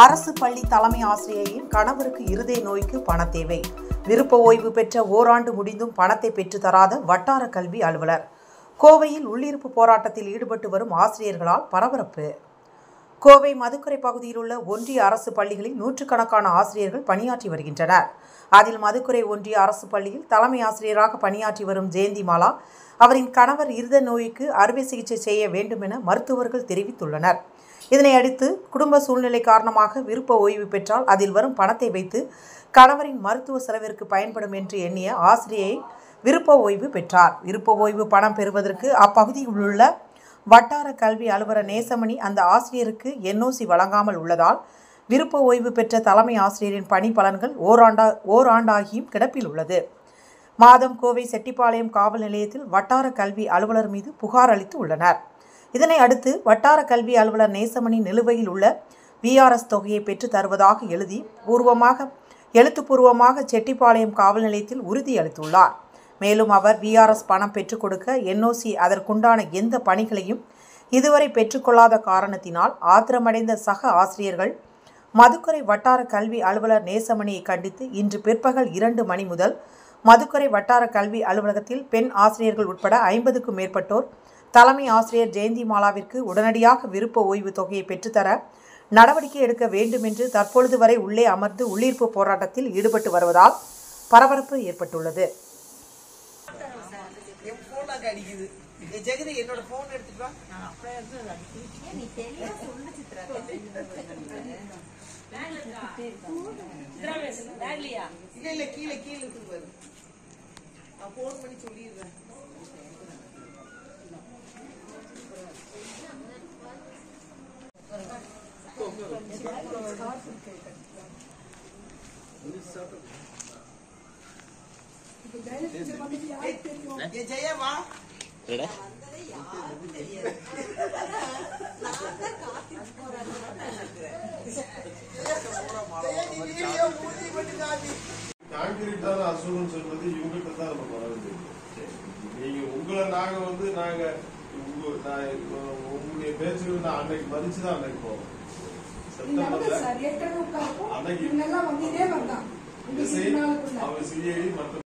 அரசு பள்ளி தலைமை ஆசிரியையின் கணவருக்கு இருதய நோய்க்கு பண தேவை. விருப்ப ஓய்வு பெற்ற ஓராண்டு முடிந்தும் பணத்தை பெற்றுத்தராத வட்டார கல்வி அலுவலர். கோவையில் உள்ளிருப்பு போராட்டத்தில் ஈடுபட்டு வரும் ஆசிரியர்களால் பரபரப்பு. கோவை மதுக்கரை பகுதியில் உள்ள ஒன்றிய அரசு பள்ளிகளில் நூற்றுக்கணக்கான ஆசிரியர்கள் பணியாற்றி வருகின்றனர். அதில் மதுக்கரை ஒன்றிய அரசு பள்ளியில் தலைமை ஆசிரியராக பணியாற்றி வரும் ஜெயந்திமாலா அவரின் கணவர் இருத நோய்க்கு அறுவை சிகிச்சை செய்ய வேண்டும் என மருத்துவர்கள் தெரிவித்துள்ளனர். இதனை அடுத்து குடும்ப சூழ்நிலை காரணமாக விருப்ப ஓய்வு பெற்றால் அதில் வரும் பணத்தை வைத்து கணவரின் மருத்துவ செலவிற்கு பயன்படும் என்று எண்ணிய ஆசிரியை விருப்ப ஓய்வு பெற்றார். விருப்ப ஓய்வு பணம் பெறுவதற்கு அப்பகுதியில் உள்ள வட்டார கல்வி அலுவலர் நேசமணி அந்த ஆசிரியருக்கு என்ஓசி வழங்காமல் உள்ளதால் விருப்ப ஓய்வு பெற்ற தலைமை ஆசிரியரின் பணி பலன்கள் ஓராண்டா ஓராண்டாகியும் கிடப்பில் உள்ளது. மாதம் கோவை செட்டிப்பாளையம் காவல் நிலையத்தில் வட்டார கல்வி அலுவலர் மீது புகார் அளித்து உள்ளனர். இதனை அடுத்து வட்டார கல்வி அலுவலர் நேசமணி நிலுவையில் உள்ள விஆர்எஸ் தொகையை பெற்று தருவதாக எழுதி பூர்வமாக எழுத்துப்பூர்வமாக செட்டிப்பாளையம் காவல் நிலையத்தில் உறுதியளித்துள்ளார் மேலும் அவர் விஆர்எஸ் பணம் பெற்றுக் கொடுக்க என்ஓசி அதற்குண்டான எந்த பணிகளையும் இதுவரை பெற்றுக்கொள்ளாத காரணத்தினால் ஆத்திரமடைந்த சக ஆசிரியர்கள் மதுக்கரை வட்டார கல்வி அலுவலர் நேசமணியை கண்டித்து இன்று பிற்பகல் இரண்டு மணி முதல் மதுக்கரை வட்டார கல்வி அலுவலகத்தில் பெண் ஆசிரியர்கள் உட்பட ஐம்பதுக்கும் மேற்பட்டோர் தலைமை ஆசிரியர் ஜெயந்தி மாலாவிற்கு உடனடியாக விருப்ப ஓய்வு தொகையை பெற்றுத்தர நடவடிக்கை எடுக்க வேண்டும் என்று தற்பொழுது வரை உள்ளே அமர்ந்து உள்ளீர்ப்பு போராட்டத்தில் ஈடுபட்டு வருவதால் பரபரப்பு ஏற்பட்டுள்ளது. இல்ல இல்ல கீழே கீழே போன் பண்ணி சொல்லிடுறேன். ஏ கான்கிரீட் தான் அசூரன்ஸ் சொல்றது இவங்கிட்ட தான் நம்ம வர வேண்டியது. நீங்க உங்களை நாங்க வந்து நாங்க நான் உங்களுடைய பேச்சுக்கு நான் அன்னைக்கு மதிச்சுதான் அன்னைக்கு போவோம் செப்டம்பர்ல அன்னைக்கு அவர் சிஐடி மற்ற